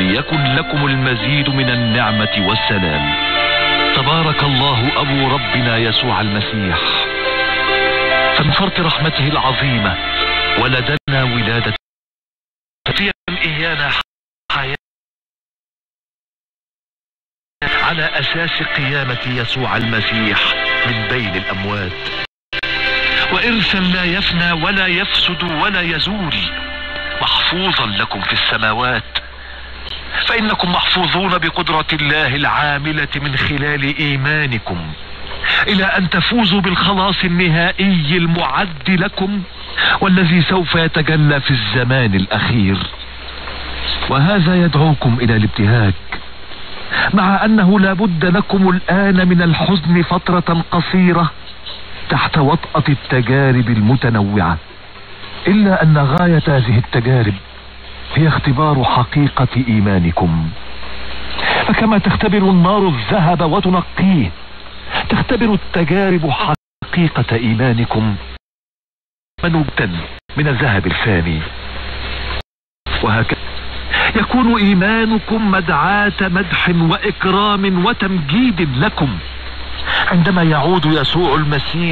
ليكن لكم المزيد من النعمة والسلام. تبارك الله أبو ربنا يسوع المسيح. فمن فرط رحمته العظيمة ولدنا ولادة. إيانا حياة. على أساس قيامة يسوع المسيح من بين الأموات. وإرثا لا يفنى ولا يفسد ولا يزول. محفوظا لكم في السماوات. فإنكم محفوظون بقدرة الله العاملة من خلال إيمانكم. إلى أن تفوزوا بالخلاص النهائي المعد لكم والذي سوف يتجلى في الزمان الأخير. وهذا يدعوكم إلى الابتهاج مع أنه لابد لكم الآن من الحزن فترة قصيرة تحت وطأة التجارب المتنوعة. إلا أن غاية هذه التجارب هي اختبار حقيقة إيمانكم. فكما تختبر النار الذهب وتنقيه تختبر التجارب حقيقة إيمانكم. منوبتا من الذهب الفاني. وهكذا يكون إيمانكم مدعاة مدح وإكرام وتمجيد لكم. عندما يعود يسوع المسيح